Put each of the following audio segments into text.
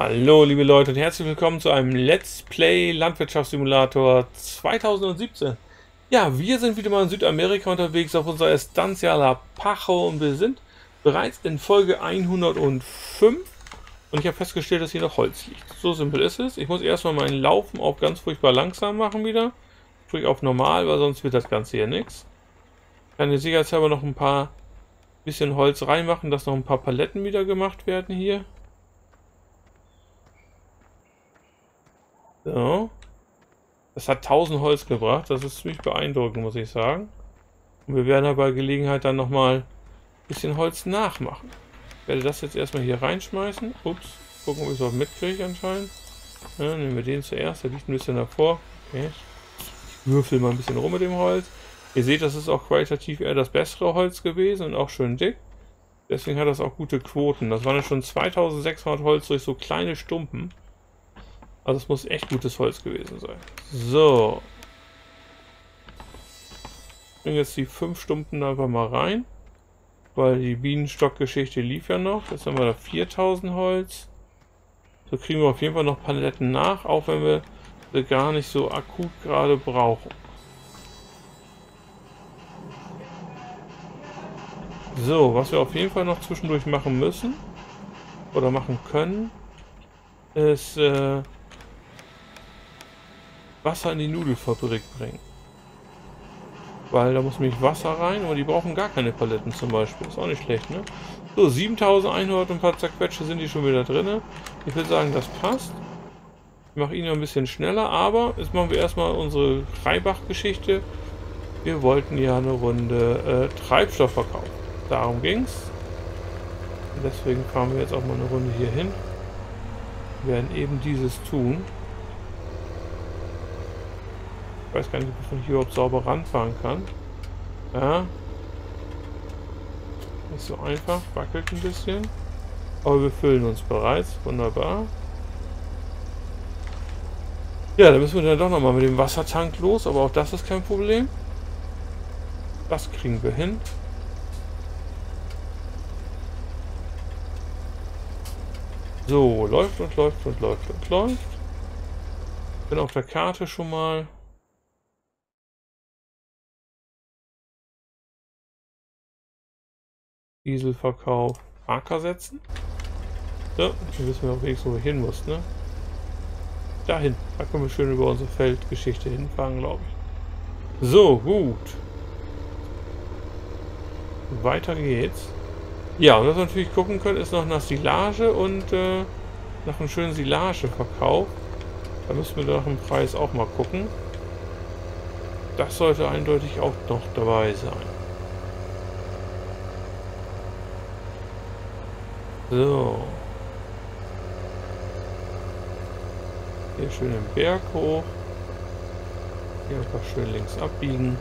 Hallo liebe Leute und herzlich willkommen zu einem Let's Play Landwirtschaftssimulator 2017. Ja, wir sind wieder mal in Südamerika unterwegs auf unserer Estancia La Pajo und wir sind bereits in Folge 105 und ich habe festgestellt, dass hier noch Holz liegt. So simpel ist es. Ich muss erstmal meinen Laufen auf ganz furchtbar langsam machen wieder. Sprich auf normal, weil sonst wird das Ganze hier nichts. Kann ich sicherheitshalber noch ein paar bisschen Holz reinmachen, dass noch ein paar Paletten wieder gemacht werden hier. So. Das hat 1000 Holz gebracht. Das ist ziemlich beeindruckend, muss ich sagen. Und wir werden aber bei Gelegenheit dann nochmal ein bisschen Holz nachmachen. Ich werde das jetzt erstmal hier reinschmeißen. Ups. Gucken, ob ich es auch mitkriege anscheinend. Ja, nehmen wir den zuerst. Der liegt ein bisschen davor. Okay. Ich würfel mal ein bisschen rum mit dem Holz. Ihr seht, das ist auch qualitativ eher das bessere Holz gewesen und auch schön dick. Deswegen hat das auch gute Quoten. Das waren ja schon 2600 Holz durch so kleine Stumpen. Also es muss echt gutes Holz gewesen sein. So. Ich bringe jetzt die fünf Stumpen einfach mal rein. Weil die Bienenstock-Geschichte lief ja noch. Jetzt haben wir da 4000 Holz. So kriegen wir auf jeden Fall noch Paletten nach, auch wenn wir sie gar nicht so akut gerade brauchen. So, was wir auf jeden Fall noch zwischendurch machen müssen oder machen können, ist äh, Wasser in die Nudelfabrik bringen. Weil da muss nämlich Wasser rein, aber die brauchen gar keine Paletten zum Beispiel. Ist auch nicht schlecht, ne? So, 7100 und ein paar Zerquetsche sind die schon wieder drin. Ich würde sagen, das passt. Ich mache ihn ein bisschen schneller, aber jetzt machen wir erstmal unsere Reibach-Geschichte. Wir wollten ja eine Runde äh, Treibstoff verkaufen. Darum ging's. Und deswegen fahren wir jetzt auch mal eine Runde hier hin. Wir werden eben dieses tun. Ich weiß gar nicht, ob man hier überhaupt sauber ranfahren kann. Ja. Nicht so einfach, wackelt ein bisschen. Aber wir füllen uns bereits. Wunderbar. Ja, dann müssen wir dann doch nochmal mit dem Wassertank los, aber auch das ist kein Problem. Das kriegen wir hin. So, läuft und läuft und läuft und läuft. Bin auf der Karte schon mal. Dieselverkauf. Marker setzen. So, hier wissen wir auch wenigstens, wo wir hin muss, ne? Dahin. Da können wir schön über unsere Feldgeschichte hinfahren, glaube ich. So, gut. Weiter geht's. Ja, und was wir natürlich gucken können, ist noch nach Silage und äh, nach einem schönen Silageverkauf. Da müssen wir nach dem Preis auch mal gucken. Das sollte eindeutig auch noch dabei sein. So. Hier schön den Berg hoch. Hier einfach schön links abbiegen.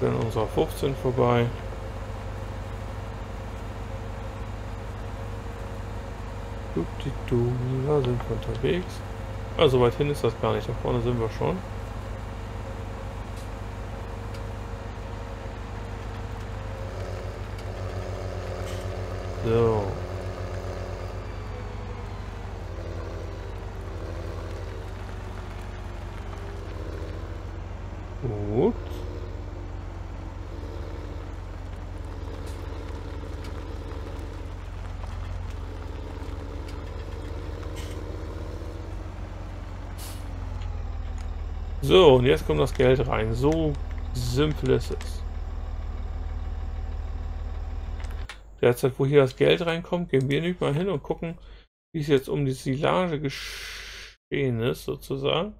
Dann unserer 15 vorbei. Da sind wir unterwegs. Also weit hin ist das gar nicht. Da vorne sind wir schon. So. Gut. So, und jetzt kommt das Geld rein. So simpel ist es. Derzeit, wo hier das Geld reinkommt, gehen wir nicht mal hin und gucken, wie es jetzt um die Silage geschehen ist, sozusagen.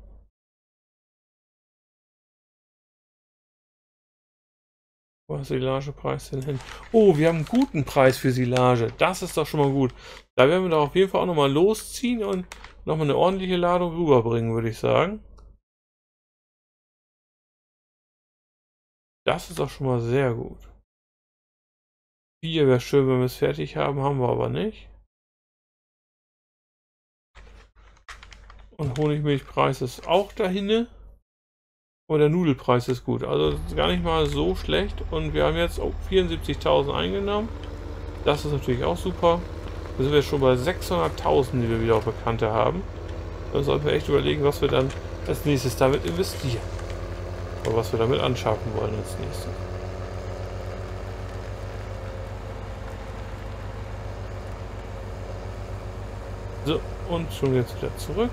Wo ist Silagepreis denn hin? Oh, wir haben einen guten Preis für Silage. Das ist doch schon mal gut. Da werden wir doch auf jeden Fall auch nochmal losziehen und nochmal eine ordentliche Ladung rüberbringen, würde ich sagen. Das ist doch schon mal sehr gut. Bier wäre schön, wenn wir es fertig haben, haben wir aber nicht. Und Honigmilchpreis ist auch dahin. Und der Nudelpreis ist gut. Also gar nicht mal so schlecht. Und wir haben jetzt oh, 74.000 eingenommen. Das ist natürlich auch super. Da sind wir schon bei 600.000, die wir wieder auf der Kante haben. Dann sollten wir echt überlegen, was wir dann als nächstes damit investieren. Oder was wir damit anschaffen wollen als nächstes. So, und schon jetzt wieder zurück.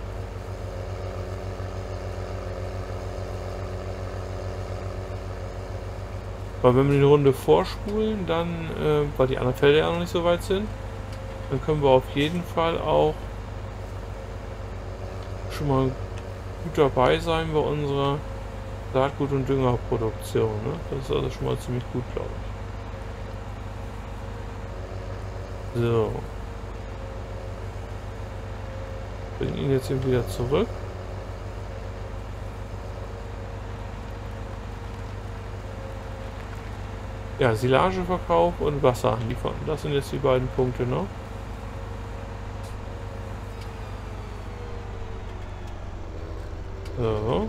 Weil wenn wir die Runde vorspulen, dann, äh, weil die anderen Felder ja noch nicht so weit sind, dann können wir auf jeden Fall auch schon mal gut dabei sein bei unserer Saatgut- und Düngerproduktion. Ne? Das ist also schon mal ziemlich gut, glaube ich. So. Bringen ihn jetzt hier wieder zurück. Ja, Silageverkauf und Wasser liefern. Das sind jetzt die beiden Punkte noch. So.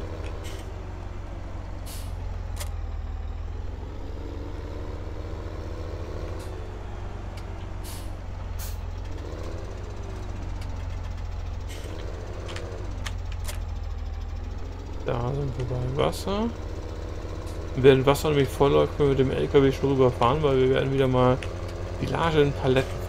Da sind wir bei Wasser. Wenn Wasser nämlich voll läuft, können wir mit dem LKW schon rüberfahren, weil wir werden wieder mal Silage in Paletten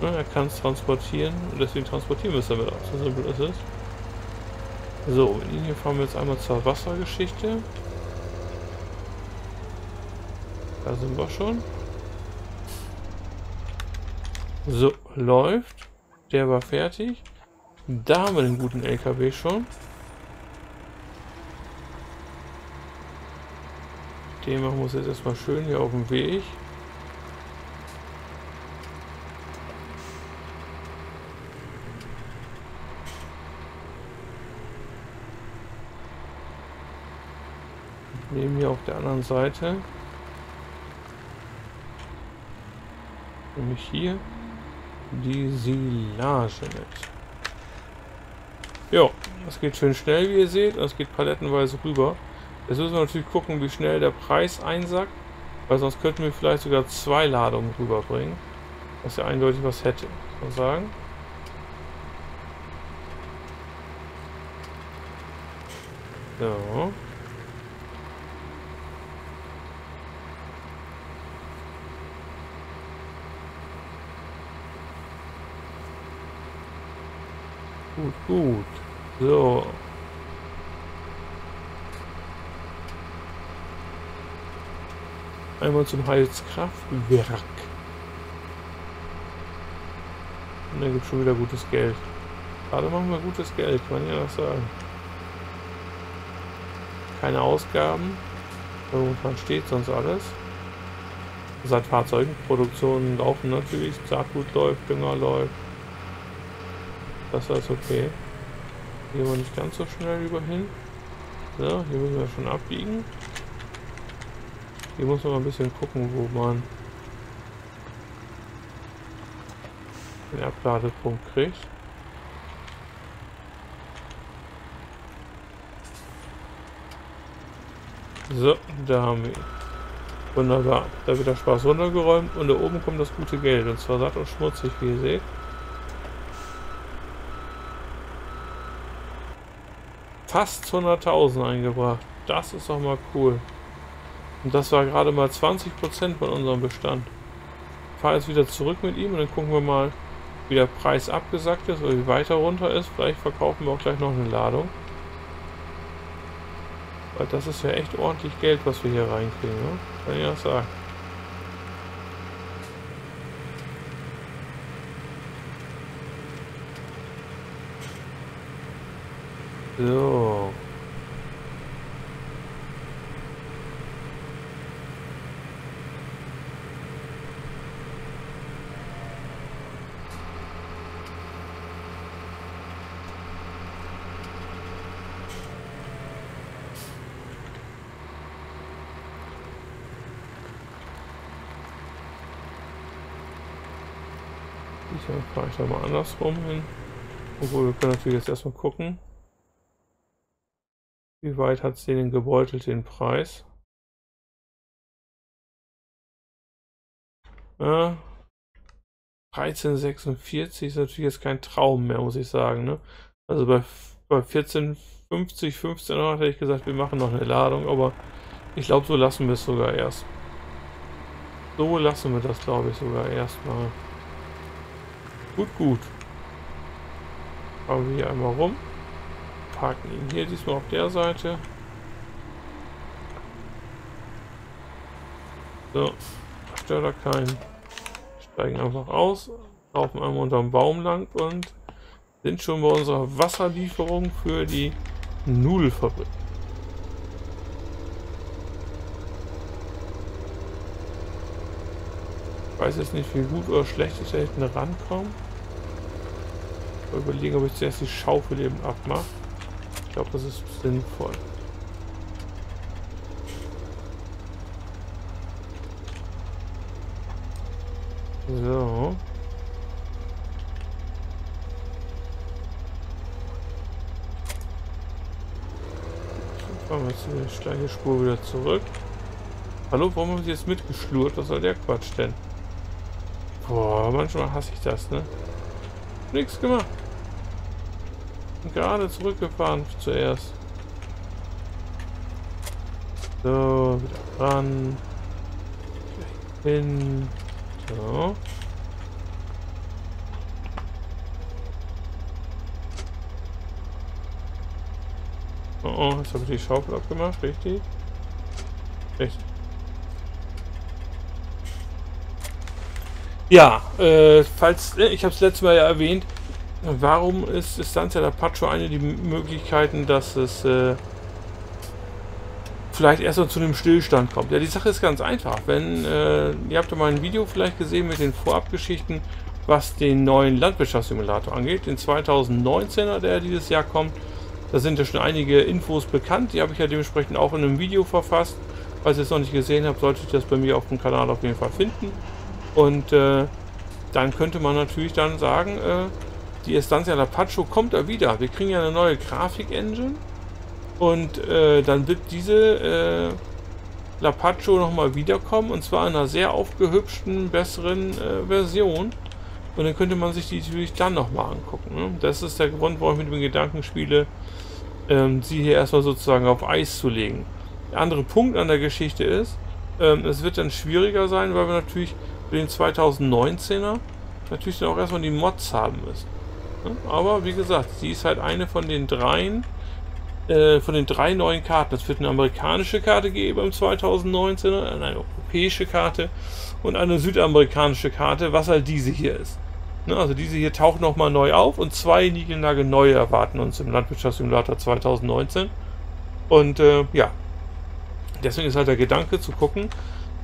Ne, er kann es transportieren und deswegen transportieren wir es damit auch. So simpel ist es. So, in hier fahren wir jetzt einmal zur Wassergeschichte. Da sind wir schon. So, läuft. Der war fertig. Da haben wir den guten LKW schon. Den machen wir uns jetzt erstmal schön hier auf dem Weg. nehmen hier auf der anderen Seite nämlich hier die Silage mit. Jo, das geht schön schnell, wie ihr seht. Das geht palettenweise rüber. Jetzt müssen wir natürlich gucken, wie schnell der Preis einsackt, weil sonst könnten wir vielleicht sogar zwei Ladungen rüberbringen, was ja eindeutig was hätte, muss man sagen. So. Gut. So. Einmal zum Heilskraftwerk. Und dann gibt schon wieder gutes Geld. Gerade machen wir gutes Geld, kann man ja das sagen. Keine Ausgaben. Momentan steht sonst alles. Seit Fahrzeugenproduktionen laufen natürlich, Saatgut läuft, Dünger läuft. Das ist okay. Hier wir nicht ganz so schnell über hin. So, hier müssen wir schon abbiegen. Hier muss man mal ein bisschen gucken, wo man den Abladepunkt kriegt. So, da haben wir ihn. Wunderbar. Da wird der Spaß runtergeräumt und da oben kommt das gute Geld. Und zwar satt und schmutzig, wie ihr seht. Fast 100.000 eingebracht. Das ist doch mal cool. Und das war gerade mal 20% von unserem Bestand. Ich fahre jetzt wieder zurück mit ihm und dann gucken wir mal, wie der Preis abgesackt ist oder wie weiter runter ist. Vielleicht verkaufen wir auch gleich noch eine Ladung. Weil das ist ja echt ordentlich Geld, was wir hier reinkriegen. Ne? Kann ich auch sagen. So. Ich fahre ich da mal andersrum hin. Obwohl, wir können natürlich jetzt erstmal gucken. Wie weit hat sie denn gebeutelt den Preis? Ja. 1346 ist natürlich jetzt kein Traum mehr, muss ich sagen. Ne? Also bei, bei 1450, 15 hätte ich gesagt, wir machen noch eine Ladung, aber ich glaube, so lassen wir es sogar erst. So lassen wir das, glaube ich, sogar erstmal. Gut, gut. Fahren wir hier einmal rum. Parken ihn hier diesmal auf der Seite. So, stört er keinen. Steigen einfach aus, laufen einmal unterm Baum lang und sind schon bei unserer Wasserlieferung für die Nudelfabrik. Ich weiß jetzt nicht, wie gut oder schlecht ich da hinten rankomme. Überlegen, ob ich zuerst die Schaufel eben abmache. Ich glaube, das ist sinnvoll. So. Fahren wir jetzt die gleiche Spur wieder zurück. Hallo, warum haben sie jetzt mitgeschlurrt? Was soll der Quatsch denn? Boah, manchmal hasse ich das, ne? Nichts gemacht. Gerade zurückgefahren zuerst. So, wieder ran. Hin. So. Oh, oh, jetzt habe ich die Schaufel abgemacht, richtig? Richtig. Ja, äh, falls, äh, ich habe es letztes Mal ja erwähnt, warum ist Estancia da Pacho eine der Möglichkeiten, dass es äh, vielleicht erst mal zu einem Stillstand kommt? Ja, die Sache ist ganz einfach. Wenn, äh, ihr habt ja mal ein Video vielleicht gesehen mit den Vorabgeschichten, was den neuen Landwirtschaftssimulator angeht, den 2019er, der dieses Jahr kommt. Da sind ja schon einige Infos bekannt, die habe ich ja dementsprechend auch in einem Video verfasst. Falls ihr es noch nicht gesehen habt, solltet ihr das bei mir auf dem Kanal auf jeden Fall finden. Und äh, dann könnte man natürlich dann sagen, äh, die Estancia Lapacho kommt da wieder. Wir kriegen ja eine neue Grafik-Engine. Und äh, dann wird diese äh, Lapacho nochmal wiederkommen. Und zwar in einer sehr aufgehübschten, besseren äh, Version. Und dann könnte man sich die natürlich dann nochmal angucken. Ne? Das ist der Grund, warum ich mit dem Gedanken spiele, ähm, sie hier erstmal sozusagen auf Eis zu legen. Der andere Punkt an der Geschichte ist, ähm, es wird dann schwieriger sein, weil wir natürlich für den 2019er natürlich dann auch erstmal die Mods haben müssen. Aber wie gesagt, sie ist halt eine von den dreien, äh, von den drei neuen Karten. Es wird eine amerikanische Karte geben im 2019er, eine europäische Karte und eine südamerikanische Karte, was halt diese hier ist. Ne, also diese hier taucht nochmal neu auf und zwei Nigelnagel neue erwarten uns im Landwirtschaftssimulator 2019. Und äh, ja, deswegen ist halt der Gedanke zu gucken,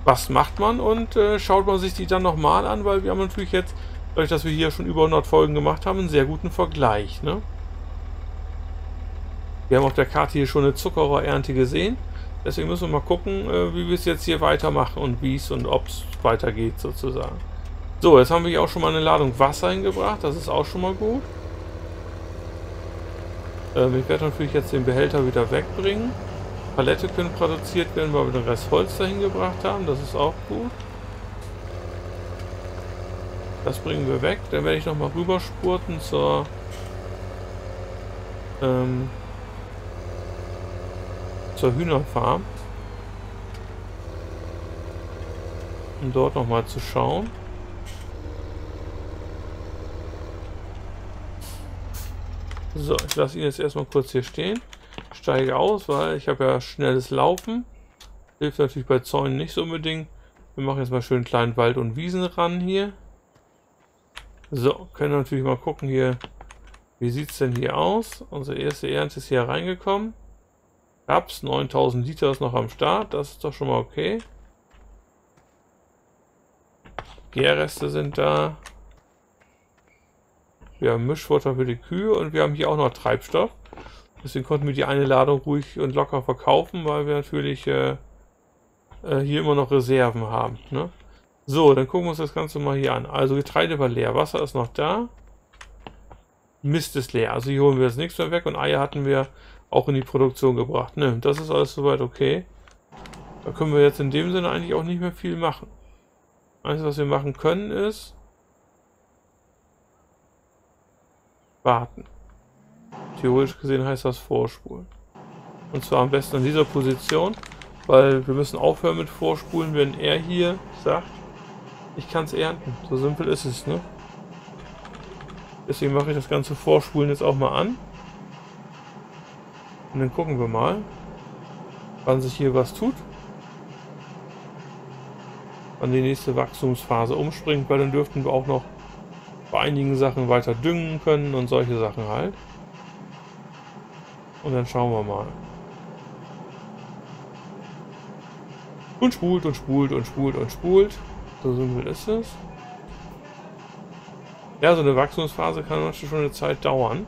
was macht man und äh, schaut man sich die dann nochmal an, weil wir haben natürlich jetzt, dadurch, dass wir hier schon über 100 Folgen gemacht haben, einen sehr guten Vergleich. Ne? Wir haben auf der Karte hier schon eine Zuckerrohrernte gesehen. Deswegen müssen wir mal gucken, äh, wie wir es jetzt hier weitermachen und wie es und ob es weitergeht sozusagen. So, jetzt haben wir hier auch schon mal eine Ladung Wasser hingebracht. Das ist auch schon mal gut. Ähm, ich werde natürlich jetzt den Behälter wieder wegbringen. Palette können produziert werden, weil wir den Rest Holz dahin gebracht haben. Das ist auch gut. Das bringen wir weg. Dann werde ich nochmal rüberspurten zur ähm, zur Hühnerfarm. Um dort nochmal zu schauen. So, ich lasse ihn jetzt erstmal kurz hier stehen steige aus, weil ich habe ja schnelles Laufen. Hilft natürlich bei Zäunen nicht so unbedingt. Wir machen jetzt mal schön kleinen Wald und Wiesen ran hier. So, können natürlich mal gucken hier, wie sieht es denn hier aus? Unsere erste Ernte ist hier reingekommen. Raps, 9000 Liter ist noch am Start, das ist doch schon mal okay. Gärreste sind da. Wir haben Mischfutter für die Kühe und wir haben hier auch noch Treibstoff. Deswegen konnten wir die eine Ladung ruhig und locker verkaufen, weil wir natürlich äh, äh, hier immer noch Reserven haben. Ne? So, dann gucken wir uns das Ganze mal hier an. Also Getreide war leer, Wasser ist noch da. Mist ist leer. Also hier holen wir jetzt nichts mehr weg und Eier hatten wir auch in die Produktion gebracht. Ne, das ist alles soweit okay. Da können wir jetzt in dem Sinne eigentlich auch nicht mehr viel machen. Einzige, was wir machen können, ist warten. Theoretisch gesehen heißt das vorspulen. Und zwar am besten in dieser Position, weil wir müssen aufhören mit vorspulen, wenn er hier sagt, ich kann es ernten. So simpel ist es, ne? Deswegen mache ich das ganze Vorspulen jetzt auch mal an. Und dann gucken wir mal, wann sich hier was tut. Wann die nächste Wachstumsphase umspringt, weil dann dürften wir auch noch bei einigen Sachen weiter düngen können und solche Sachen halt. Und dann schauen wir mal. Und spult und spult und spult und spult. So simpel ist es. Ja, so eine Wachstumsphase kann manchmal schon eine Zeit dauern.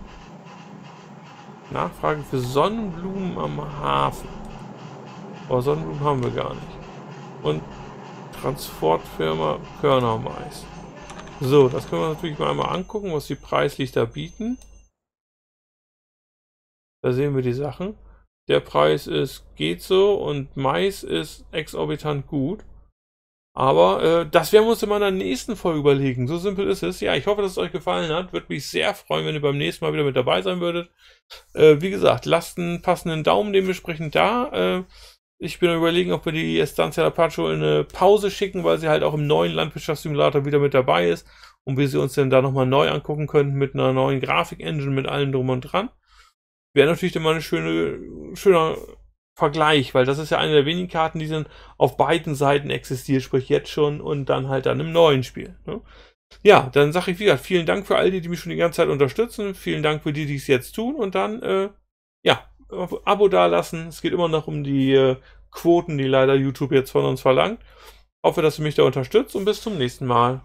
Nachfrage für Sonnenblumen am Hafen. Aber Sonnenblumen haben wir gar nicht. Und Transportfirma Körnermais. So, das können wir natürlich mal einmal angucken, was die Preislichter bieten. Da sehen wir die Sachen. Der Preis ist geht so und Mais ist exorbitant gut. Aber äh, das werden wir uns in meiner nächsten Folge überlegen. So simpel ist es. Ja, ich hoffe, dass es euch gefallen hat. Würde mich sehr freuen, wenn ihr beim nächsten Mal wieder mit dabei sein würdet. Äh, wie gesagt, lasst einen passenden Daumen dementsprechend da. Äh, ich bin überlegen, ob wir die Estancia Apache in eine Pause schicken, weil sie halt auch im neuen Landwirtschaftssimulator wieder mit dabei ist und wir sie uns dann da nochmal neu angucken könnten mit einer neuen Grafik-Engine, mit allem drum und dran. Wäre natürlich dann mal eine schöne, schöner Vergleich, weil das ist ja eine der wenigen Karten, die dann auf beiden Seiten existiert, sprich jetzt schon und dann halt dann im neuen Spiel. Ne? Ja, dann sage ich wieder, vielen Dank für all die, die mich schon die ganze Zeit unterstützen. Vielen Dank für die, die es jetzt tun und dann, äh, ja, Abo dalassen. Es geht immer noch um die äh, Quoten, die leider YouTube jetzt von uns verlangt. Hoffe, dass ihr mich da unterstützt und bis zum nächsten Mal.